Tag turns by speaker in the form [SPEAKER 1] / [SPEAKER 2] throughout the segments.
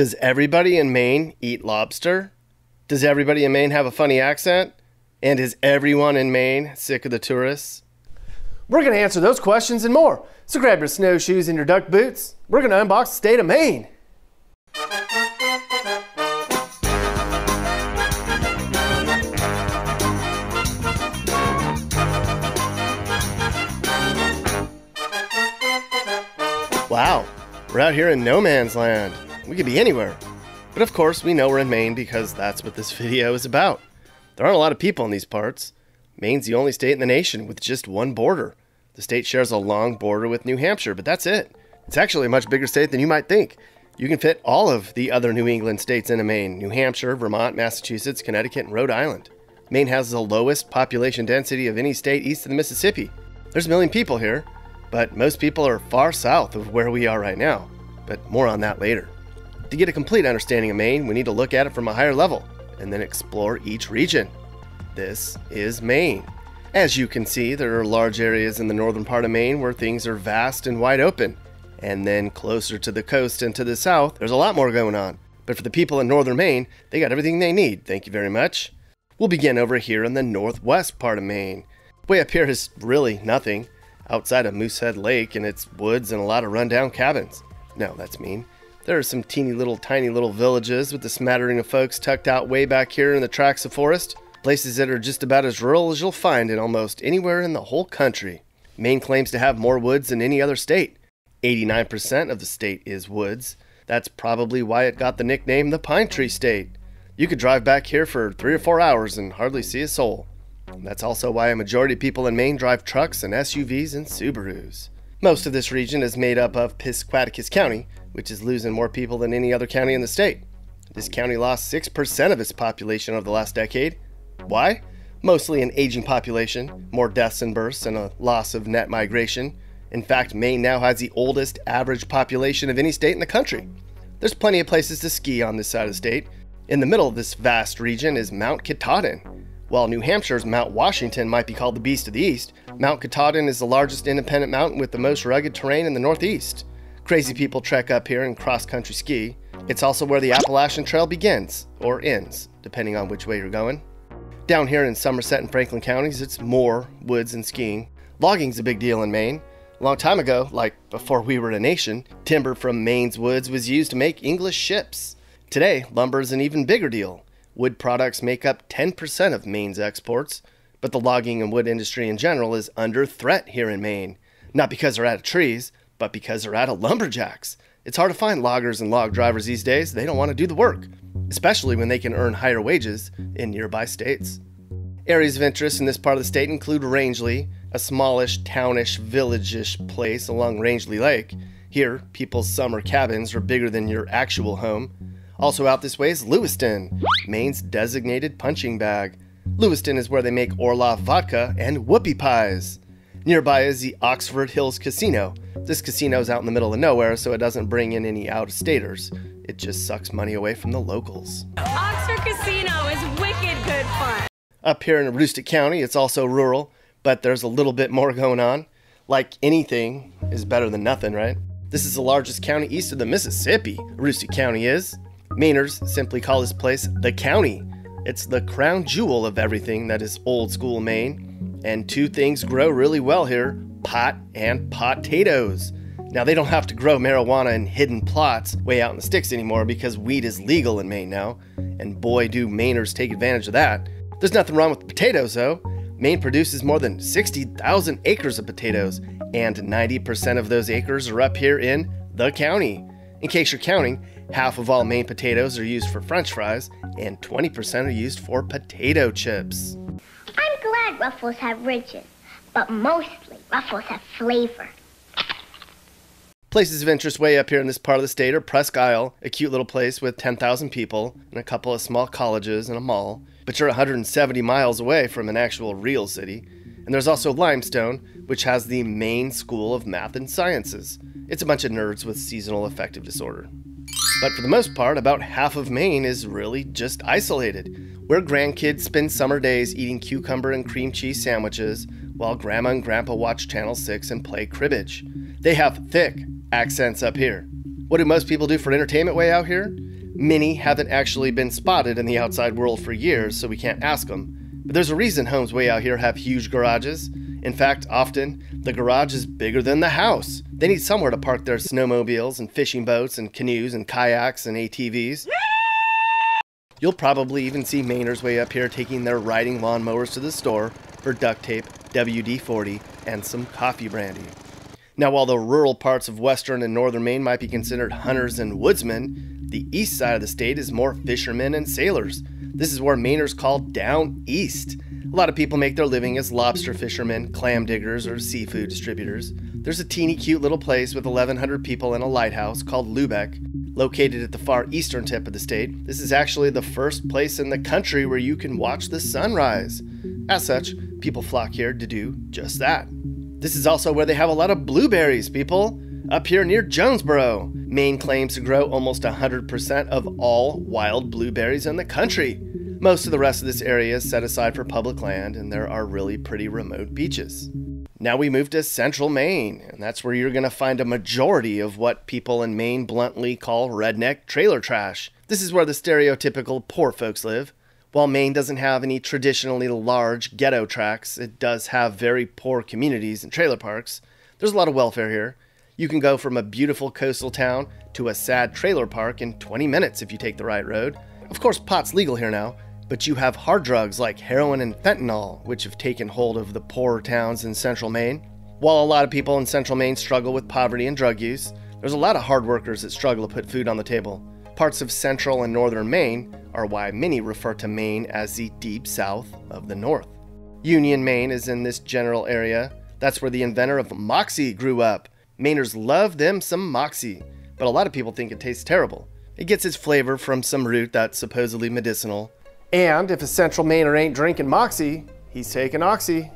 [SPEAKER 1] Does everybody in Maine eat lobster? Does everybody in Maine have a funny accent? And is everyone in Maine sick of the tourists? We're going to answer those questions and more. So grab your snowshoes and your duck boots. We're going to unbox the state of Maine. Wow, we're out here in no man's land. We could be anywhere. But of course, we know we're in Maine because that's what this video is about. There aren't a lot of people in these parts. Maine's the only state in the nation with just one border. The state shares a long border with New Hampshire, but that's it. It's actually a much bigger state than you might think. You can fit all of the other New England states into Maine New Hampshire, Vermont, Massachusetts, Connecticut, and Rhode Island. Maine has the lowest population density of any state east of the Mississippi. There's a million people here, but most people are far south of where we are right now. But more on that later. To get a complete understanding of Maine, we need to look at it from a higher level and then explore each region. This is Maine. As you can see, there are large areas in the northern part of Maine where things are vast and wide open. And then closer to the coast and to the south, there's a lot more going on. But for the people in northern Maine, they got everything they need. Thank you very much. We'll begin over here in the northwest part of Maine. Way up here is really nothing outside of Moosehead Lake and its woods and a lot of rundown cabins. No, that's mean. There are some teeny little tiny little villages with a smattering of folks tucked out way back here in the tracts of forest, places that are just about as rural as you'll find in almost anywhere in the whole country. Maine claims to have more woods than any other state. 89% of the state is woods. That's probably why it got the nickname the Pine Tree State. You could drive back here for three or four hours and hardly see a soul. That's also why a majority of people in Maine drive trucks and SUVs and Subarus. Most of this region is made up of Piscataquis County, which is losing more people than any other county in the state. This county lost 6% of its population over the last decade. Why? Mostly an aging population, more deaths and births, and a loss of net migration. In fact, Maine now has the oldest average population of any state in the country. There's plenty of places to ski on this side of the state. In the middle of this vast region is Mount Katahdin. While New Hampshire's Mount Washington might be called the Beast of the East, Mount Katahdin is the largest independent mountain with the most rugged terrain in the Northeast. Crazy people trek up here and cross country ski. It's also where the Appalachian Trail begins, or ends, depending on which way you're going. Down here in Somerset and Franklin counties, it's more woods and skiing. Logging's a big deal in Maine. A long time ago, like before we were a nation, timber from Maine's woods was used to make English ships. Today, lumber is an even bigger deal. Wood products make up 10% of Maine's exports, but the logging and wood industry in general is under threat here in Maine. Not because they're out of trees, but because they're out of lumberjacks. It's hard to find loggers and log drivers these days. They don't want to do the work, especially when they can earn higher wages in nearby states. Areas of interest in this part of the state include Rangeley, a smallish, townish, village-ish place along Rangeley Lake. Here, people's summer cabins are bigger than your actual home. Also out this way is Lewiston, Maine's designated punching bag. Lewiston is where they make Orloff vodka and whoopie pies. Nearby is the Oxford Hills Casino. This casino is out in the middle of nowhere, so it doesn't bring in any out-of-staters. It just sucks money away from the locals.
[SPEAKER 2] Oxford Casino is wicked good fun.
[SPEAKER 1] Up here in Aroostook County, it's also rural, but there's a little bit more going on. Like anything is better than nothing, right? This is the largest county east of the Mississippi. Aroostook County is. Mainers simply call this place the county. It's the crown jewel of everything that is old school Maine. And two things grow really well here pot and potatoes. Now, they don't have to grow marijuana in hidden plots way out in the sticks anymore because weed is legal in Maine now. And boy, do Mainers take advantage of that. There's nothing wrong with potatoes, though. Maine produces more than 60,000 acres of potatoes, and 90% of those acres are up here in the county. In case you're counting, half of all Maine potatoes are used for french fries, and 20% are used for potato chips.
[SPEAKER 3] I'm glad Ruffles have riches, but mostly Ruffles have flavor.
[SPEAKER 1] Places of interest way up here in this part of the state are Presque Isle, a cute little place with 10,000 people and a couple of small colleges and a mall. But you're 170 miles away from an actual real city. And there's also Limestone, which has the Maine School of Math and Sciences. It's a bunch of nerds with seasonal affective disorder. But for the most part, about half of Maine is really just isolated, where grandkids spend summer days eating cucumber and cream cheese sandwiches while grandma and grandpa watch Channel 6 and play cribbage. They have thick accents up here. What do most people do for entertainment way out here? Many haven't actually been spotted in the outside world for years, so we can't ask them. But there's a reason homes way out here have huge garages. In fact, often, the garage is bigger than the house. They need somewhere to park their snowmobiles and fishing boats and canoes and kayaks and ATVs. You'll probably even see Mainers way up here taking their riding lawnmowers to the store for duct tape, WD 40, and some coffee brandy. Now, while the rural parts of western and northern Maine might be considered hunters and woodsmen, the east side of the state is more fishermen and sailors. This is where Mainers call down east. A lot of people make their living as lobster fishermen, clam diggers, or seafood distributors. There's a teeny cute little place with 1,100 people in a lighthouse called Lubec, located at the far eastern tip of the state. This is actually the first place in the country where you can watch the sunrise. As such, people flock here to do just that. This is also where they have a lot of blueberries, people. Up here near Jonesboro, Maine claims to grow almost 100% of all wild blueberries in the country. Most of the rest of this area is set aside for public land, and there are really pretty remote beaches. Now we move to central Maine, and that's where you're going to find a majority of what people in Maine bluntly call redneck trailer trash. This is where the stereotypical poor folks live. While Maine doesn't have any traditionally large ghetto tracts, it does have very poor communities and trailer parks. There's a lot of welfare here. You can go from a beautiful coastal town to a sad trailer park in 20 minutes if you take the right road. Of course, pot's legal here now, but you have hard drugs like heroin and fentanyl, which have taken hold of the poorer towns in central Maine. While a lot of people in central Maine struggle with poverty and drug use, there's a lot of hard workers that struggle to put food on the table. Parts of central and northern Maine are why many refer to Maine as the deep south of the north. Union, Maine is in this general area. That's where the inventor of Moxie grew up. Mainers love them some Moxie, but a lot of people think it tastes terrible. It gets its flavor from some root that's supposedly medicinal. And if a central Mainer ain't drinking Moxie, he's taking Oxy.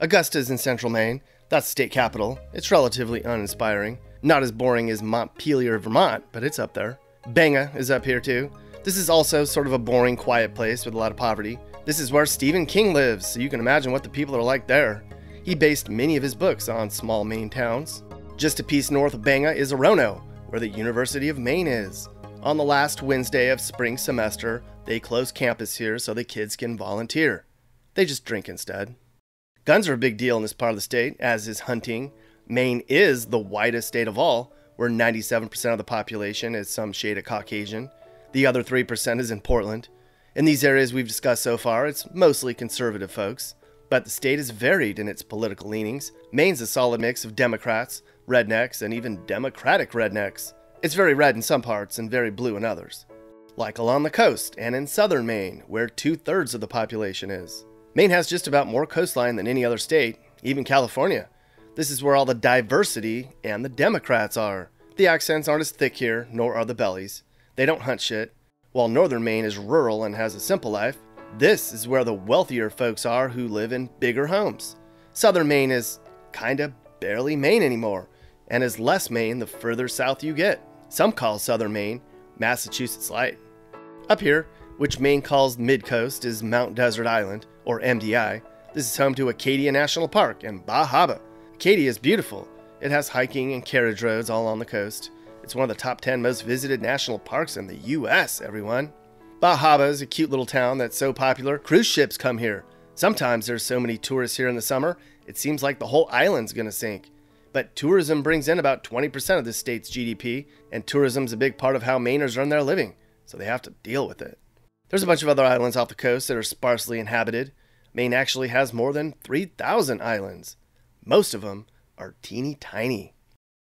[SPEAKER 1] Augusta's in central Maine. That's the state capital. It's relatively uninspiring. Not as boring as Montpelier, Vermont, but it's up there. Bangor is up here too. This is also sort of a boring, quiet place with a lot of poverty. This is where Stephen King lives, so you can imagine what the people are like there. He based many of his books on small Maine towns. Just a piece north of Bangor is Orono, where the University of Maine is. On the last Wednesday of spring semester, they close campus here so the kids can volunteer. They just drink instead. Guns are a big deal in this part of the state, as is hunting. Maine is the whitest state of all, where 97% of the population is some shade of Caucasian. The other 3% is in Portland. In these areas we've discussed so far, it's mostly conservative folks, but the state is varied in its political leanings. Maine's a solid mix of Democrats, rednecks, and even Democratic rednecks. It's very red in some parts and very blue in others. Like along the coast and in southern Maine, where two thirds of the population is. Maine has just about more coastline than any other state, even California. This is where all the diversity and the Democrats are. The accents aren't as thick here, nor are the bellies. They don't hunt shit. While northern Maine is rural and has a simple life, this is where the wealthier folks are who live in bigger homes. Southern Maine is kinda barely Maine anymore, and is less Maine the further south you get. Some call southern Maine Massachusetts Light. Up here, which Maine calls Mid Coast, is Mount Desert Island, or MDI. This is home to Acadia National Park and Bar Harbor. Acadia is beautiful. It has hiking and carriage roads all on the coast. It's one of the top 10 most visited national parks in the US, everyone. Bar Harbor is a cute little town that's so popular, cruise ships come here. Sometimes there's so many tourists here in the summer, it seems like the whole island's gonna sink. But tourism brings in about 20% of the state's GDP, and tourism's a big part of how Mainers earn their living, so they have to deal with it. There's a bunch of other islands off the coast that are sparsely inhabited. Maine actually has more than 3,000 islands. Most of them are teeny tiny.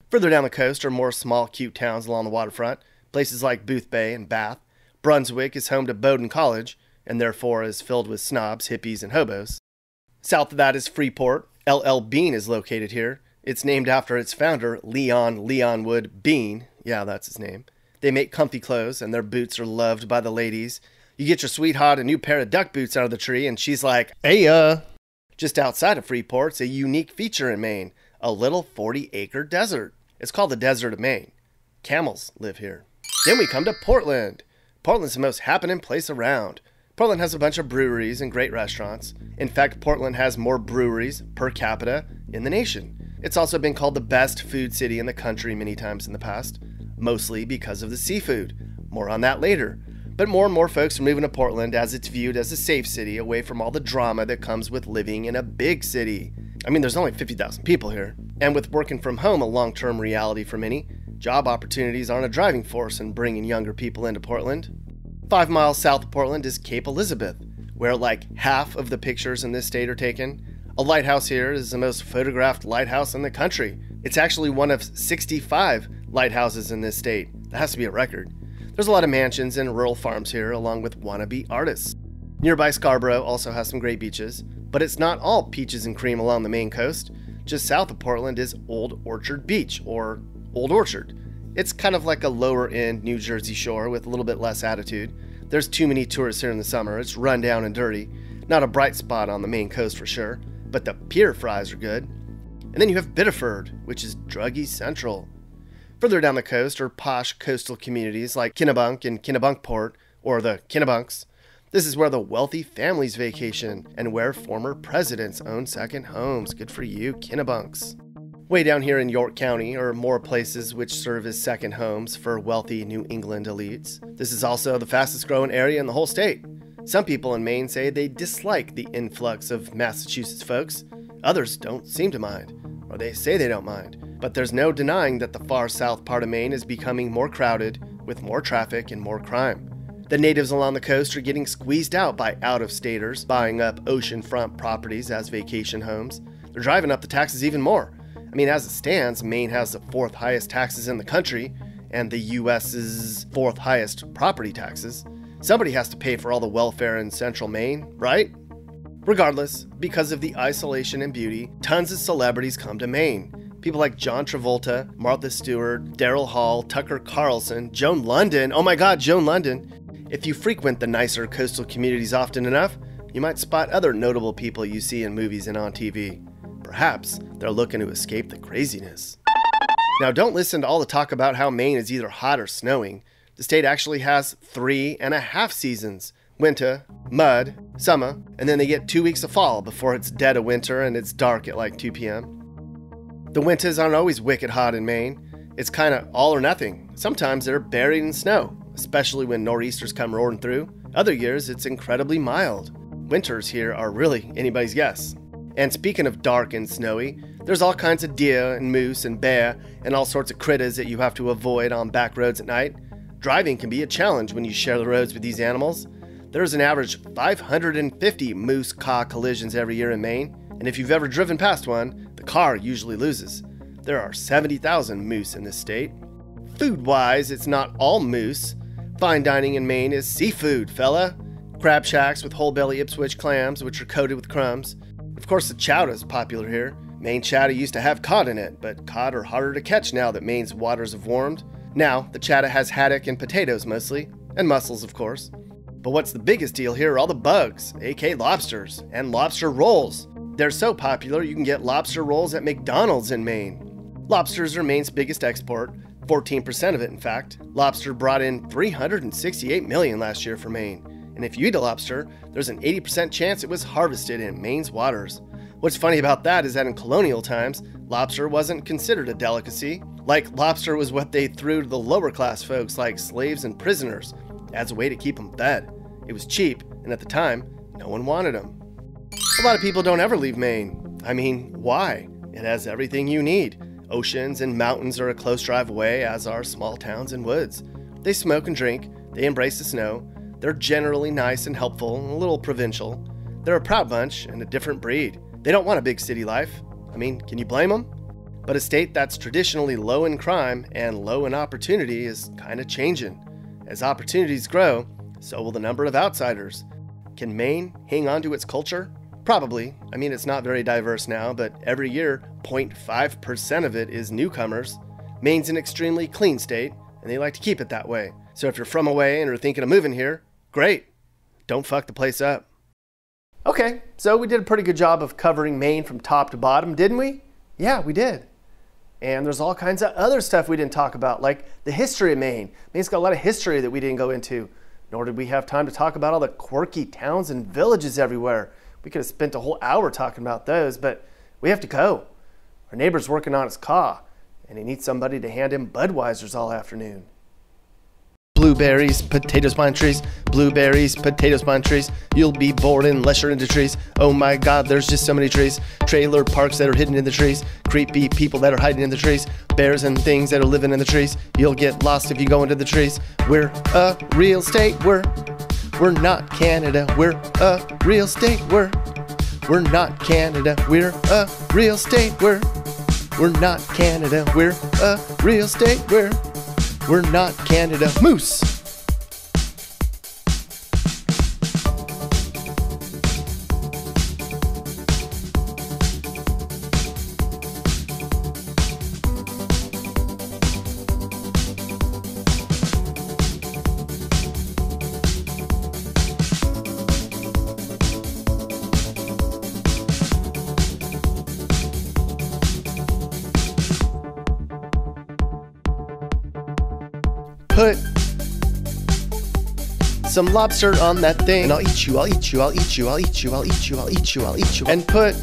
[SPEAKER 1] Further down the coast are more small, cute towns along the waterfront, places like Boothbay and Bath. Brunswick is home to Bowdoin College, and therefore is filled with snobs, hippies, and hobos. South of that is Freeport. LL Bean is located here. It's named after its founder, Leon Leonwood Bean. Yeah, that's his name. They make comfy clothes, and their boots are loved by the ladies. You get your sweetheart a new pair of duck boots out of the tree, and she's like, Hey, uh. Just outside of Freeport's a unique feature in Maine a little 40 acre desert. It's called the Desert of Maine. Camels live here. Then we come to Portland. Portland's the most happening place around. Portland has a bunch of breweries and great restaurants. In fact, Portland has more breweries per capita in the nation. It's also been called the best food city in the country many times in the past. mostly because of the seafood. More on that later. But more and more folks are moving to Portland as it's viewed as a safe city away from all the drama that comes with living in a big city. I mean, there's only 50,000 people here. And with working from home a long term reality for many, job opportunities aren't a driving force in bringing younger people into Portland. Five miles south of Portland is Cape Elizabeth, where like half of the pictures in this state are taken. A lighthouse here is the most photographed lighthouse in the country. It's actually one of 65 lighthouses in this state. That has to be a record. There's a lot of mansions and rural farms here, along with wannabe artists. Nearby Scarborough also has some great beaches, but it's not all peaches and cream along the Maine coast. Just south of Portland is Old Orchard Beach, or Old Orchard. It's kind of like a lower end New Jersey shore with a little bit less attitude. There's too many tourists here in the summer, it's run down and dirty. Not a bright spot on the Maine coast for sure, but the pier fries are good. And then you have Biddeford, which is druggy central. Further down the coast are posh coastal communities like Kennebunk and Kennebunkport, or the Kennebunks. This is where the wealthy families vacation and where former presidents own second homes. Good for you, Kennebunks. Way down here in York County are more places which serve as second homes for wealthy New England elites. This is also the fastest growing area in the whole state. Some people in Maine say they dislike the influx of Massachusetts folks. Others don't seem to mind, or they say they don't mind. But there's no denying that the far south part of Maine is becoming more crowded, with more traffic and more crime. The natives along the coast are getting squeezed out by out of staters buying up oceanfront properties as vacation homes. They're driving up the taxes even more. I mean, as it stands, Maine has the fourth highest taxes in the country and the US's fourth highest property taxes. Somebody has to pay for all the welfare in central Maine, right? Regardless, because of the isolation and beauty, tons of celebrities come to Maine. People like John Travolta, Martha Stewart, Daryl Hall, Tucker Carlson, Joan Lunden. Oh my god, Joan Lunden. If you frequent the nicer coastal communities often enough, you might spot other notable people you see in movies and on TV. Perhaps they're looking to escape the craziness. Now, don't listen to all the talk about how Maine is either hot or snowing. The state actually has three and a half seasons winter, mud, summer, and then they get two weeks of fall before it's dead of winter and it's dark at like 2 p.m. The winters aren't always wicked hot in Maine. It's kind of all or nothing. Sometimes they're buried in snow, especially when nor'easters come roaring through. Other years, it's incredibly mild. Winters here are really anybody's guess. And speaking of dark and snowy, there's all kinds of deer and moose and bear and all sorts of critters that you have to avoid on back roads at night. Driving can be a challenge when you share the roads with these animals. There's an average 550 moose car collisions every year in Maine, and if you've ever driven past one, the car usually loses. There are 70,000 moose in this state. Food wise, it's not all moose. Fine dining in Maine is seafood, fella. Crab shacks with whole belly Ipswich clams, which are coated with crumbs. Of course, the chowder is popular here. Maine chowder used to have cod in it, but cod are harder to catch now that Maine's waters have warmed. Now, the chowder has haddock and potatoes mostly, and mussels, of course. But what's the biggest deal here are all the bugs, aka lobsters, and lobster rolls. They're so popular you can get lobster rolls at McDonald's in Maine. Lobsters are Maine's biggest export, 14% of it in fact. Lobster brought in 368 million last year for Maine. And if you eat a lobster, there's an 80% chance it was harvested in Maine's waters. What's funny about that is that in colonial times, lobster wasn't considered a delicacy. Like, lobster was what they threw to the lower class folks like slaves and prisoners as a way to keep them fed. It was cheap, and at the time, no one wanted them. A lot of people don't ever leave Maine. I mean, why? It has everything you need. Oceans and mountains are a close drive away, as are small towns and woods. They smoke and drink, they embrace the snow, they're generally nice and helpful and a little provincial. They're a proud bunch and a different breed. They don't want a big city life. I mean, can you blame them? But a state that's traditionally low in crime and low in opportunity is kind of changing. As opportunities grow, so will the number of outsiders. Can Maine hang on to its culture? Probably. I mean, it's not very diverse now, but every year, 0.5% of it is newcomers. Maine's an extremely clean state, and they like to keep it that way. So if you're from away and are thinking of moving here, great. Don't fuck the place up. Okay, so we did a pretty good job of covering Maine from top to bottom, didn't we? Yeah, we did. And there's all kinds of other stuff we didn't talk about, like the history of Maine. Maine's got a lot of history that we didn't go into, nor did we have time to talk about all the quirky towns and villages everywhere. We could have spent a whole hour talking about those, but we have to go. Our neighbor's working on his car, and he needs somebody to hand him Budweisers all afternoon. Blueberries, potatoes, pine trees, blueberries, potatoes, pine trees. You'll be bored unless you're into trees. Oh my god, there's just so many trees. Trailer parks that are hidden in the trees, creepy people that are hiding in the trees, bears and things that are living in the trees. You'll get lost if you go into the trees. We're a real state, we're we're not Canada, we're a real state, we're we're not Canada, we're a real state, we're we're not Canada, we're a real state, we're we're not Canada Moose. Put some lobster on that thing, and I'll eat you, I'll eat you, I'll eat you, I'll eat you, I'll eat you, I'll eat you, I'll eat you, and put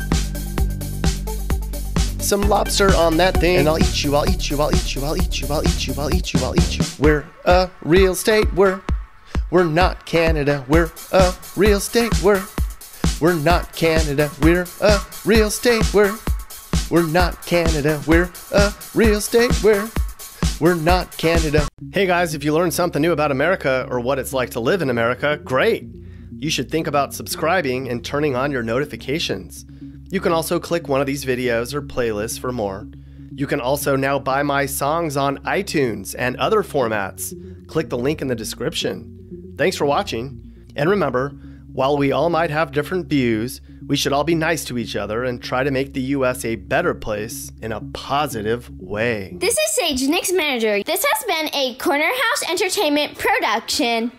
[SPEAKER 1] some lobster on that thing, and I'll eat you, I'll eat you, I'll eat you, I'll eat you, I'll eat you, I'll eat you, I'll eat you. We're a real state, we're we're not Canada, we're a real state, we're we're not Canada, we're a real state, we're we're not Canada, we're a real state, we're we're not Canada. Hey guys, if you learned something new about America or what it's like to live in America, great. You should think about subscribing and turning on your notifications. You can also click one of these videos or playlists for more. You can also now buy my songs on iTunes and other formats. Click the link in the description. Thanks for watching. And remember, while we all might have different views, we should all be nice to each other and try to make the US a better place in a positive way.
[SPEAKER 4] This is Sage, Nick's manager. This has been a Corner House Entertainment production.